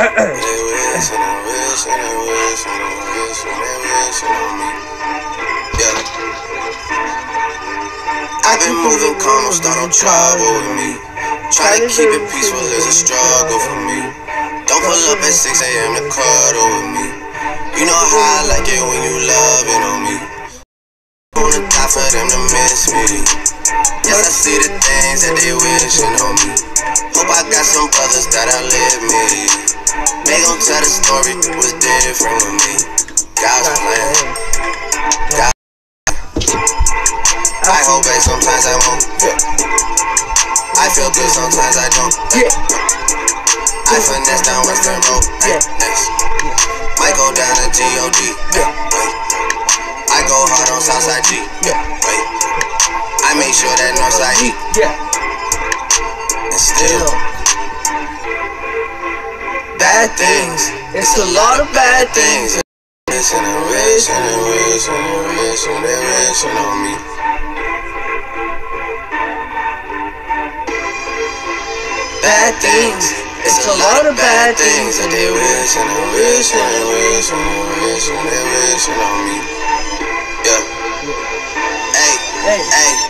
I been moving calm, don't start trouble with me. Try to keep it peaceful is a struggle for me. Don't pull up at 6 a.m. to cuddle with me. You know how I like it when you loving on me. Gonna die for them to miss me. Yes, I see the things that they wishing on me. Hope I got some brothers that outlive me story was different with me. God's plan. I hope that sometimes I won't. I feel good, sometimes I don't. Yeah. I finesse down Western Road. Yeah. Might go down to G.O.D. Yeah. I go hard on Southside G. Yeah. I make sure that Northside E. It's a lot of bad things. Wishing and wishing and wishing and wishing they wishing on me. Bad things. It's a lot of bad things that they wishing and wishing and wishing and wishing they wishing on me. Yeah. Hey, Hey. hey.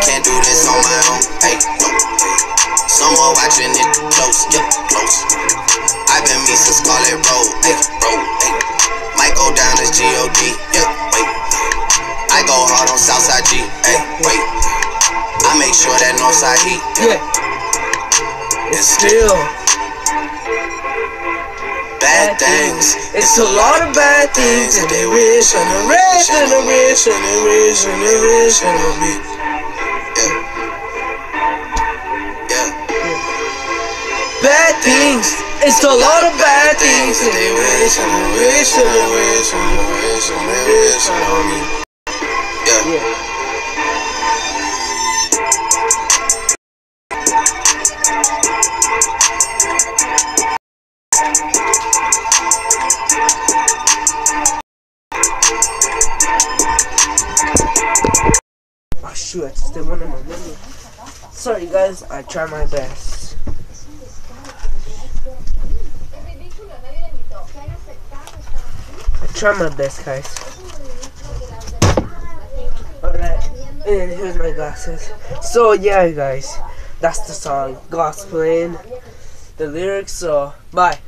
Can't do this on my own. Hey, no. Someone watching it close, yeah, close. I've been me since Scarlet Road, hey, road, hey. Might go down as G-O-D, yeah, wait. I go hard on Southside G, hey, wait. I make sure that Northside heat, Yeah. and still bad things. It's a lot of bad things that they wish and they wish and they wish and they wish and they wish and on me. Things. It's a lot of bad things. Yeah. Yeah. Oh shoot, I just did one in my menu. Sorry guys, I try my best. I try my best guys. Alright, and here's my glasses. So yeah guys, that's the song. Gospelin. The lyrics, so bye.